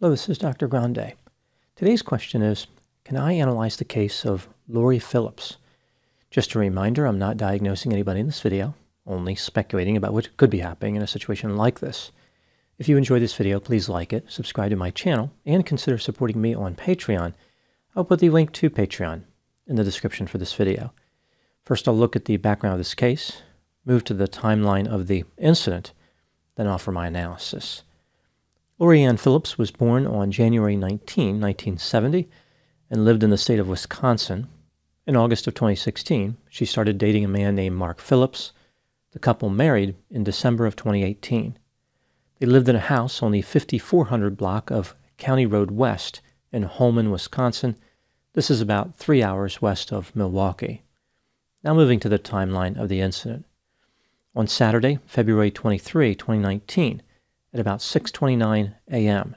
Hello, this is Dr. Grande. Today's question is Can I analyze the case of Lori Phillips? Just a reminder I'm not diagnosing anybody in this video, only speculating about what could be happening in a situation like this. If you enjoyed this video, please like it, subscribe to my channel, and consider supporting me on Patreon. I'll put the link to Patreon in the description for this video. First, I'll look at the background of this case, move to the timeline of the incident, then offer my analysis. Lori Ann Phillips was born on January 19, 1970, and lived in the state of Wisconsin. In August of 2016, she started dating a man named Mark Phillips. The couple married in December of 2018. They lived in a house on the 5400 block of County Road West in Holmen, Wisconsin. This is about three hours west of Milwaukee. Now moving to the timeline of the incident. On Saturday, February 23, 2019, at about 6:29 a.m.,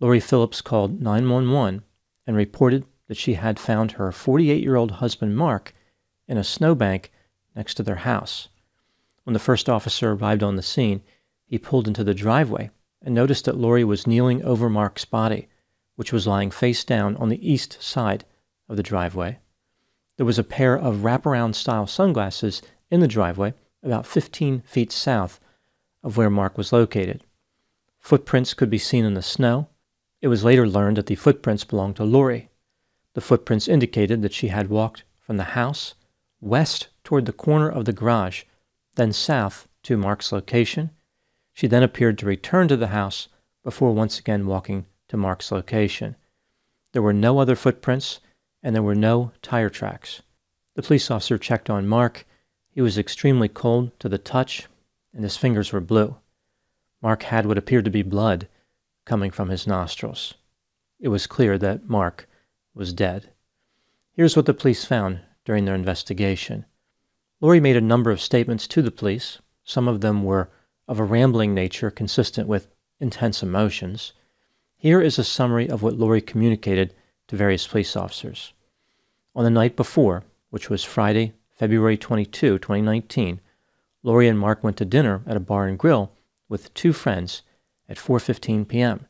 Lori Phillips called 911 and reported that she had found her 48-year-old husband Mark in a snowbank next to their house. When the first officer arrived on the scene, he pulled into the driveway and noticed that Lori was kneeling over Mark's body, which was lying face down on the east side of the driveway. There was a pair of wraparound style sunglasses in the driveway about 15 feet south of where Mark was located. Footprints could be seen in the snow. It was later learned that the footprints belonged to Lori. The footprints indicated that she had walked from the house west toward the corner of the garage, then south to Mark's location. She then appeared to return to the house before once again walking to Mark's location. There were no other footprints and there were no tire tracks. The police officer checked on Mark. He was extremely cold to the touch, and his fingers were blue. Mark had what appeared to be blood coming from his nostrils. It was clear that Mark was dead. Here's what the police found during their investigation. Lori made a number of statements to the police. Some of them were of a rambling nature consistent with intense emotions. Here is a summary of what Lori communicated to various police officers. On the night before, which was Friday, February 22, 2019, Lori and Mark went to dinner at a bar and grill with two friends at 4:15 p.m.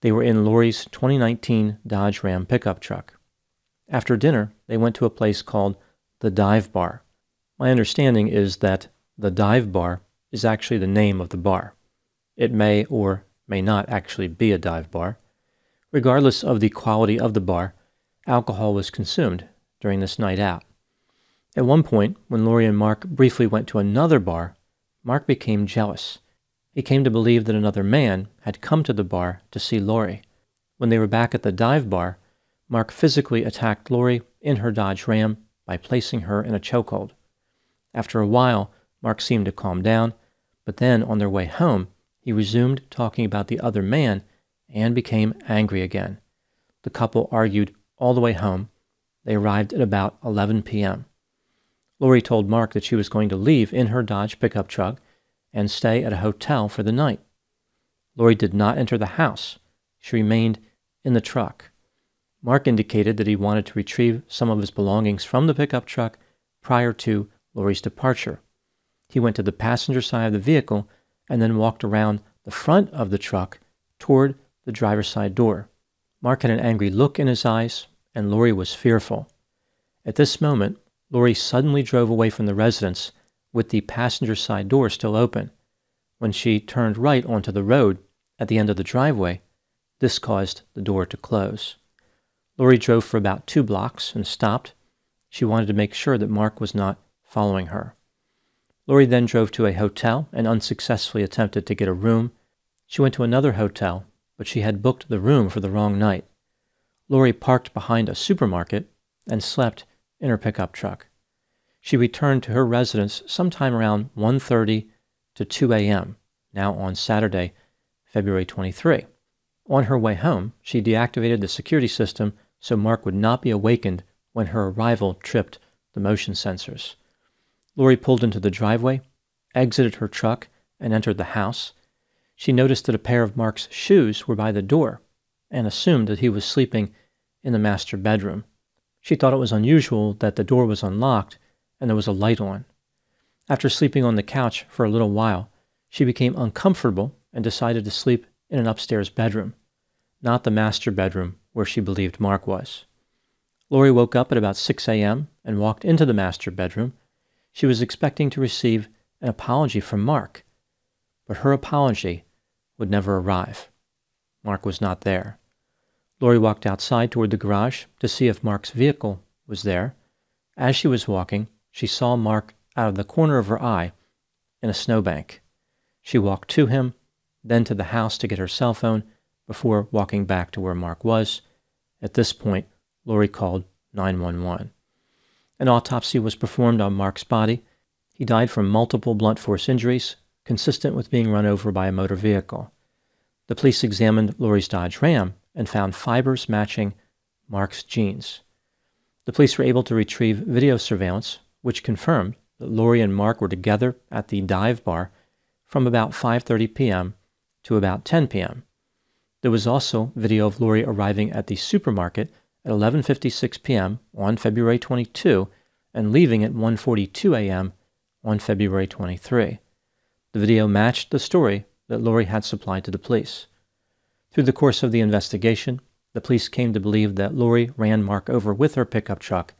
They were in Lori's 2019 Dodge Ram pickup truck. After dinner, they went to a place called the Dive Bar. My understanding is that the Dive Bar is actually the name of the bar. It may or may not actually be a dive bar. Regardless of the quality of the bar, alcohol was consumed during this night out. At one point, when Lori and Mark briefly went to another bar, Mark became jealous. He came to believe that another man had come to the bar to see Lori. When they were back at the dive bar, Mark physically attacked Lori in her Dodge Ram by placing her in a chokehold. After a while, Mark seemed to calm down, but then on their way home, he resumed talking about the other man and became angry again. The couple argued all the way home. They arrived at about 11 p.m. Lori told Mark that she was going to leave in her Dodge pickup truck and stay at a hotel for the night. Lori did not enter the house. She remained in the truck. Mark indicated that he wanted to retrieve some of his belongings from the pickup truck prior to Lori's departure. He went to the passenger side of the vehicle and then walked around the front of the truck toward the driver's side door. Mark had an angry look in his eyes, and Lori was fearful. At this moment, Lori suddenly drove away from the residence with the passenger side door still open. When she turned right onto the road at the end of the driveway, this caused the door to close. Lori drove for about two blocks and stopped. She wanted to make sure that Mark was not following her. Lori then drove to a hotel and unsuccessfully attempted to get a room. She went to another hotel but she had booked the room for the wrong night. Lori parked behind a supermarket and slept in her pickup truck. She returned to her residence sometime around 1:30 to 2 a.m., now on Saturday, February 23. On her way home, she deactivated the security system so Mark would not be awakened when her arrival tripped the motion sensors. Lori pulled into the driveway, exited her truck, and entered the house. She noticed that a pair of Mark's shoes were by the door and assumed that he was sleeping in the master bedroom. She thought it was unusual that the door was unlocked and there was a light on. After sleeping on the couch for a little while, she became uncomfortable and decided to sleep in an upstairs bedroom. not the master bedroom where she believed Mark was. Lori woke up at about 6 a.m. and walked into the master bedroom. She was expecting to receive an apology from Mark, but her apology would never arrive. Mark was not there. Lori walked outside toward the garage to see if Mark's vehicle was there. As she was walking, she saw Mark out of the corner of her eye in a snowbank. She walked to him, then to the house to get her cell phone before walking back to where Mark was. At this point, Lori called 911. An autopsy was performed on Mark's body. He died from multiple blunt force injuries consistent with being run over by a motor vehicle. The police examined Lori's Dodge Ram and found fibers matching Mark's jeans. The police were able to retrieve video surveillance, which confirmed that Lori and Mark were together at the dive bar from about 5:30 p.m. to about 10 p.m. There was also video of Lori arriving at the supermarket at 11:56 p.m. on February 22 and leaving at 1:42 a.m. on February 23. The video matched the story that Lori had supplied to the police. Through the course of the investigation, the police came to believe that Lori ran Mark over with her pickup truck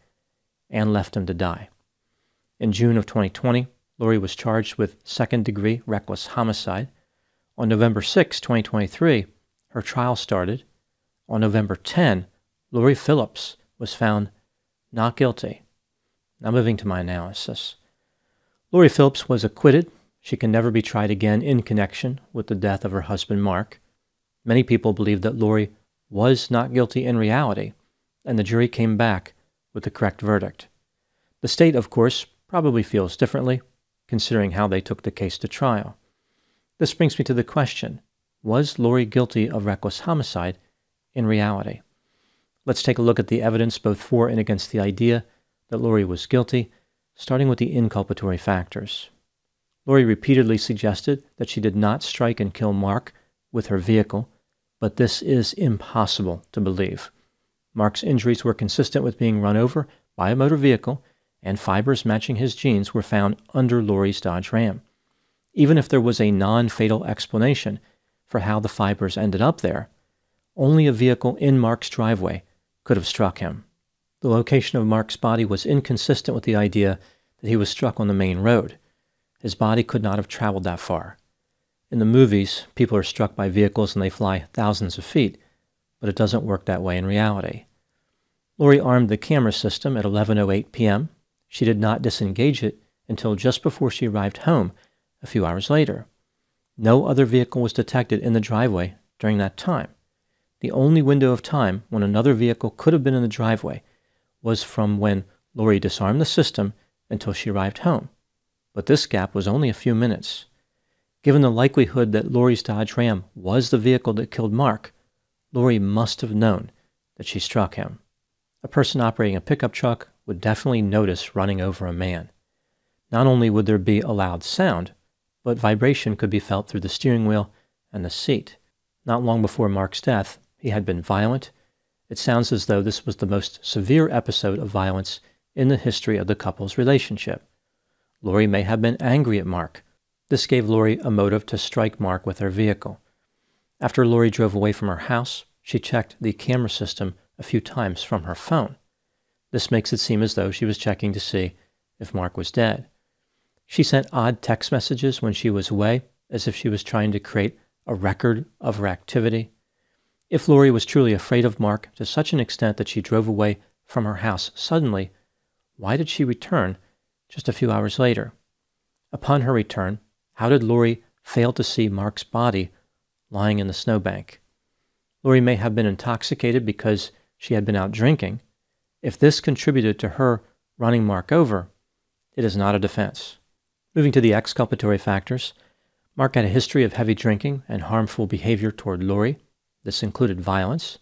and left him to die. In June of 2020, Lori was charged with second degree reckless homicide. On November 6, 2023, her trial started. On November 10, Lori Phillips was found not guilty. Now, moving to my analysis. Lori Phillips was acquitted. She can never be tried again in connection with the death of her husband, Mark. Many people believe that Lori was not guilty in reality, and the jury came back with the correct verdict. The state, of course, probably feels differently, considering how they took the case to trial. This brings me to the question Was Lori guilty of reckless homicide in reality? Let's take a look at the evidence both for and against the idea that Lori was guilty, starting with the inculpatory factors. Lori repeatedly suggested that she did not strike and kill Mark with her vehicle but this is impossible to believe. Mark's injuries were consistent with being run over by a motor vehicle, and fibers matching his jeans were found under Lori's Dodge Ram. Even if there was a non fatal explanation for how the fibers ended up there, only a vehicle in Mark's driveway could have struck him. The location of Mark's body was inconsistent with the idea that he was struck on the main road. His body could not have traveled that far. In the movies, people are struck by vehicles and they fly thousands of feet, but it doesn't work that way in reality. Lori armed the camera system at 11:08 p.m. She did not disengage it until just before she arrived home a few hours later. No other vehicle was detected in the driveway during that time. The only window of time when another vehicle could have been in the driveway was from when Lori disarmed the system until she arrived home. But this gap was only a few minutes. Given the likelihood that Lori's Dodge Ram was the vehicle that killed Mark, Lori must have known that she struck him. A person operating a pickup truck would definitely notice running over a man. Not only would there be a loud sound, but vibration could be felt through the steering wheel and the seat. Not long before Mark's death, he had been violent. It sounds as though this was the most severe episode of violence in the history of the couple's relationship. Lori may have been angry at Mark this gave Lori a motive to strike Mark with her vehicle. After Lori drove away from her house, she checked the camera system a few times from her phone. This makes it seem as though she was checking to see if Mark was dead. She sent odd text messages when she was away, as if she was trying to create a record of her activity. If Lori was truly afraid of Mark to such an extent that she drove away from her house suddenly, why did she return just a few hours later? Upon her return, how did Lori fail to see Mark's body lying in the snowbank? Lori may have been intoxicated because she had been out drinking. If this contributed to her running Mark over, it is not a defense. Moving to the exculpatory factors, Mark had a history of heavy drinking and harmful behavior toward Lori. This included violence.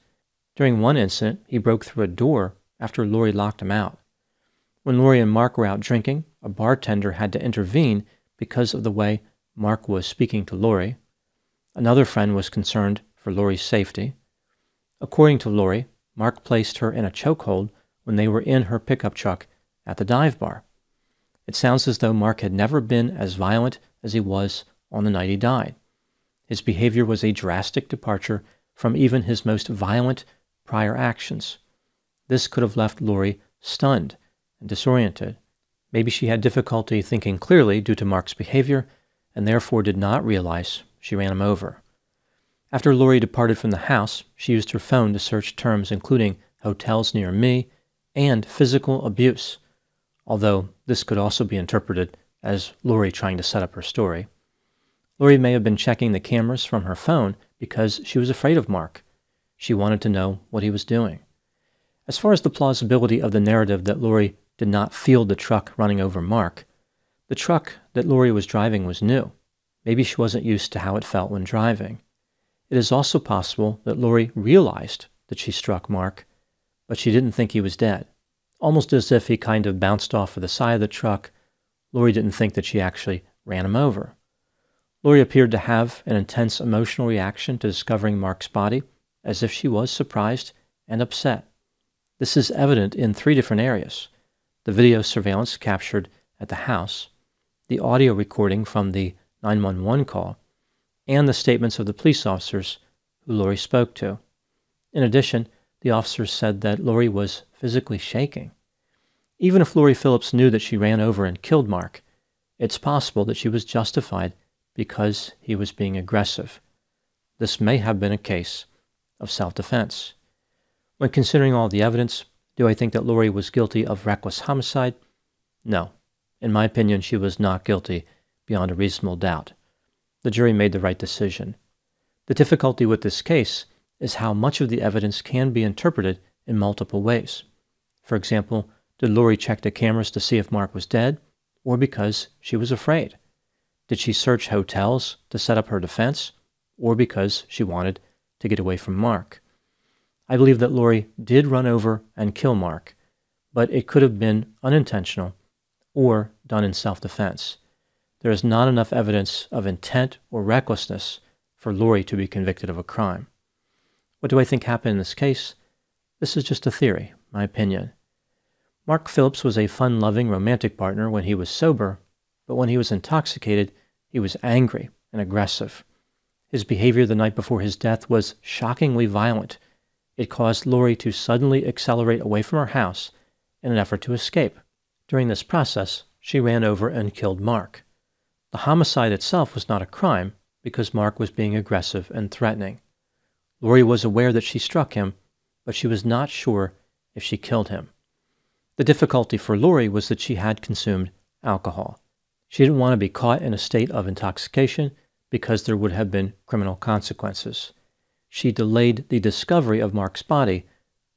During one incident, he broke through a door after Lori locked him out. When Lori and Mark were out drinking, a bartender had to intervene because of the way Mark was speaking to Lori. Another friend was concerned for Lori's safety. According to Lori, Mark placed her in a chokehold when they were in her pickup truck at the dive bar. It sounds as though Mark had never been as violent as he was on the night he died. His behavior was a drastic departure from even his most violent prior actions. This could have left Lori stunned and disoriented. Maybe she had difficulty thinking clearly due to Mark's behavior and therefore did not realize she ran him over. After Lori departed from the house, she used her phone to search terms including hotels near me and physical abuse, although this could also be interpreted as Lori trying to set up her story. Lori may have been checking the cameras from her phone because she was afraid of Mark. She wanted to know what he was doing. As far as the plausibility of the narrative that Lori did not feel the truck running over Mark, the truck that Lori was driving was new. Maybe she wasn't used to how it felt when driving. It is also possible that Lori realized that she struck Mark, but she didn't think he was dead. Almost as if he kind of bounced off of the side of the truck, Lori didn't think that she actually ran him over. Lori appeared to have an intense emotional reaction to discovering Mark's body, as if she was surprised and upset. This is evident in three different areas the video surveillance captured at the house, the audio recording from the 911 call, and the statements of the police officers who Lori spoke to. In addition, the officers said that Lori was physically shaking. Even if Lori Phillips knew that she ran over and killed Mark, it's possible that she was justified because he was being aggressive. This may have been a case of self defense. When considering all the evidence, do I think that Lori was guilty of reckless homicide? No. In my opinion, she was not guilty beyond a reasonable doubt. The jury made the right decision. The difficulty with this case is how much of the evidence can be interpreted in multiple ways. For example, did Lori check the cameras to see if Mark was dead, or because she was afraid? Did she search hotels to set up her defense, or because she wanted to get away from Mark? I believe that Lori did run over and kill Mark, but it could have been unintentional or done in self defense. There is not enough evidence of intent or recklessness for Lori to be convicted of a crime. What do I think happened in this case? This is just a theory, my opinion. Mark Phillips was a fun loving romantic partner when he was sober, but when he was intoxicated, he was angry and aggressive. His behavior the night before his death was shockingly violent it caused Lori to suddenly accelerate away from her house in an effort to escape. During this process, she ran over and killed Mark. The homicide itself was not a crime because Mark was being aggressive and threatening. Lori was aware that she struck him, but she was not sure if she killed him. The difficulty for Lori was that she had consumed alcohol. She didn't want to be caught in a state of intoxication because there would have been criminal consequences she delayed the discovery of Mark's body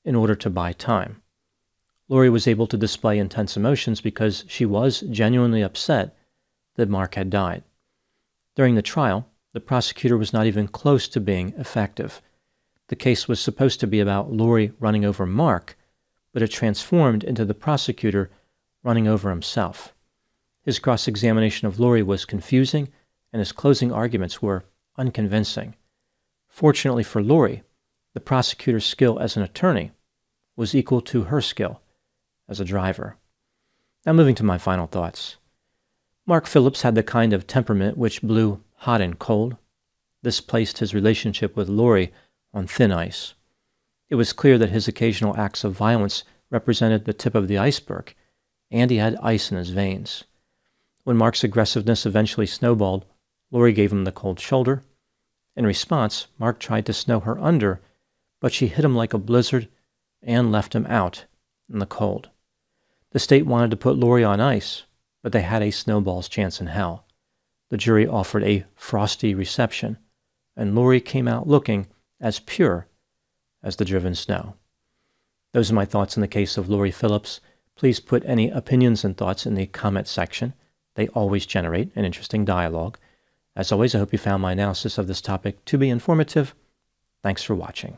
in order to buy time. Lori was able to display intense emotions because she was genuinely upset that Mark had died. During the trial, the prosecutor was not even close to being effective. The case was supposed to be about Lori running over Mark, but it transformed into the prosecutor running over himself. His cross examination of Lori was confusing, and his closing arguments were unconvincing. Fortunately for Lori, the prosecutor's skill as an attorney was equal to her skill as a driver. Now, moving to my final thoughts. Mark Phillips had the kind of temperament which blew hot and cold. This placed his relationship with Lori on thin ice. It was clear that his occasional acts of violence represented the tip of the iceberg, and he had ice in his veins. When Mark's aggressiveness eventually snowballed, Lori gave him the cold shoulder in response, Mark tried to snow her under, but she hit him like a blizzard and left him out in the cold. The state wanted to put Lori on ice, but they had a snowball's chance in hell. The jury offered a frosty reception, and Lori came out looking as pure as the driven snow. Those are my thoughts in the case of Lori Phillips. Please put any opinions and thoughts in the comment section. They always generate an interesting dialogue. As always, I hope you found my analysis of this topic to be informative. Thanks for watching.